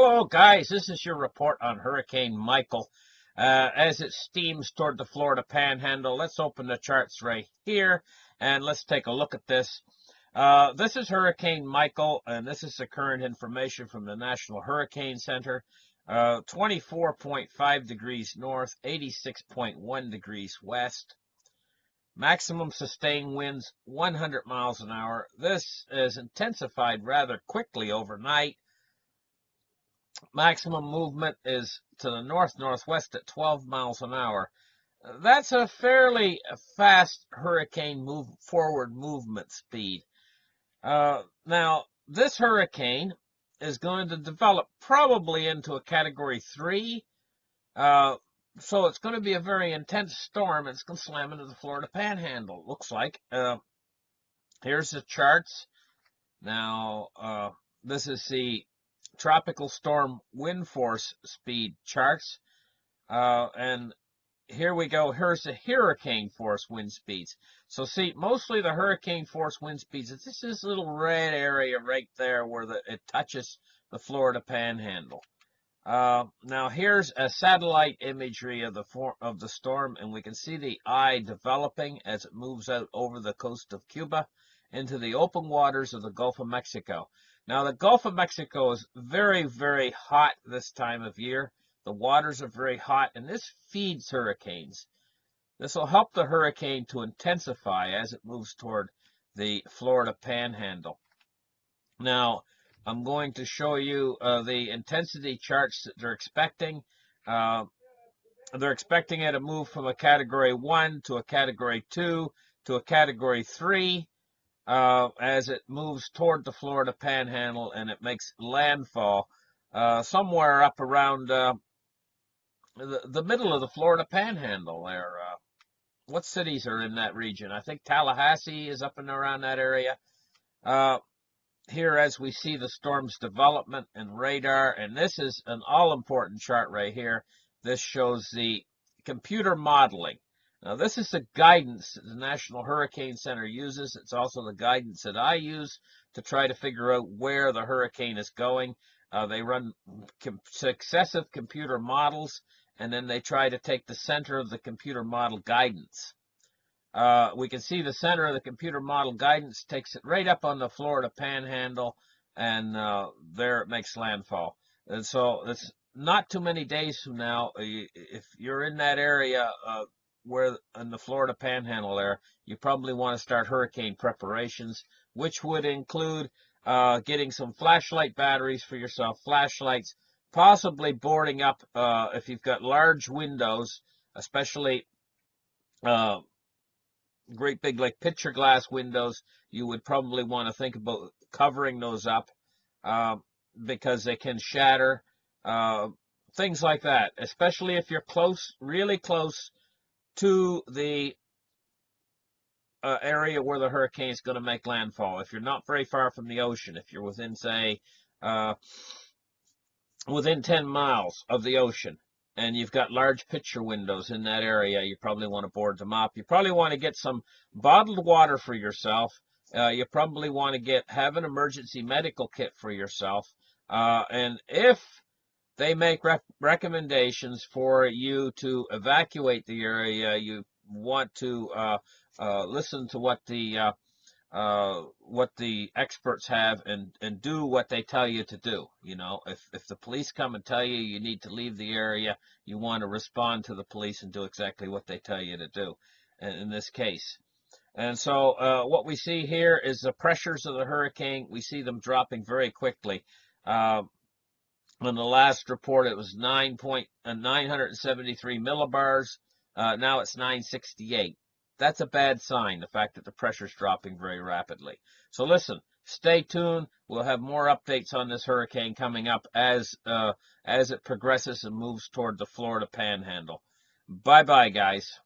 Hello, guys. This is your report on Hurricane Michael. Uh, as it steams toward the Florida Panhandle, let's open the charts right here and let's take a look at this. Uh, this is Hurricane Michael, and this is the current information from the National Hurricane Center. Uh, 24.5 degrees north, 86.1 degrees west. Maximum sustained winds 100 miles an hour. This is intensified rather quickly overnight maximum movement is to the north-northwest at 12 miles an hour. That's a fairly fast hurricane move forward movement speed. Uh, now, this hurricane is going to develop probably into a category three. Uh, so it's going to be a very intense storm. It's going to slam into the Florida Panhandle. Looks like. Uh, here's the charts. Now, uh, this is the tropical storm wind force speed charts. Uh, and here we go. Here's the hurricane force wind speeds. So see, mostly the hurricane force wind speeds, it's just this little red area right there where the, it touches the Florida panhandle. Uh, now here's a satellite imagery of the for, of the storm, and we can see the eye developing as it moves out over the coast of Cuba into the open waters of the Gulf of Mexico. Now, the Gulf of Mexico is very, very hot this time of year. The waters are very hot, and this feeds hurricanes. This will help the hurricane to intensify as it moves toward the Florida panhandle. Now, I'm going to show you uh, the intensity charts that they're expecting. Uh, they're expecting it to move from a category 1 to a category 2 to a category 3 uh, as it moves toward the Florida Panhandle and it makes landfall uh, somewhere up around uh, the, the middle of the Florida Panhandle there. Uh, what cities are in that region? I think Tallahassee is up and around that area. Uh, here as we see the storm's development and radar, and this is an all-important chart right here. This shows the computer modeling now, this is the guidance that the National Hurricane Center uses. It's also the guidance that I use to try to figure out where the hurricane is going. Uh, they run com successive computer models, and then they try to take the center of the computer model guidance. Uh, we can see the center of the computer model guidance takes it right up on the Florida panhandle, and uh, there it makes landfall. And so it's not too many days from now, if you're in that area, uh, where in the Florida Panhandle there, you probably want to start hurricane preparations, which would include uh, getting some flashlight batteries for yourself, flashlights, possibly boarding up uh, if you've got large windows, especially uh, great big like picture glass windows, you would probably want to think about covering those up uh, because they can shatter. Uh, things like that, especially if you're close, really close to the uh, area where the hurricane is going to make landfall. If you're not very far from the ocean, if you're within, say, uh, within 10 miles of the ocean, and you've got large picture windows in that area, you probably want to board them up. You probably want to get some bottled water for yourself. Uh, you probably want to get have an emergency medical kit for yourself. Uh, and if they make rec recommendations for you to evacuate the area. You want to uh, uh, listen to what the uh, uh, what the experts have and and do what they tell you to do. You know, if if the police come and tell you you need to leave the area, you want to respond to the police and do exactly what they tell you to do. In, in this case. And so uh, what we see here is the pressures of the hurricane. We see them dropping very quickly. Uh, on the last report, it was 9 point, uh, 973 millibars. Uh, now it's 968. That's a bad sign, the fact that the pressure is dropping very rapidly. So listen, stay tuned. We'll have more updates on this hurricane coming up as uh, as it progresses and moves toward the Florida Panhandle. Bye bye, guys.